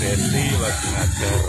Betty lagi ngajar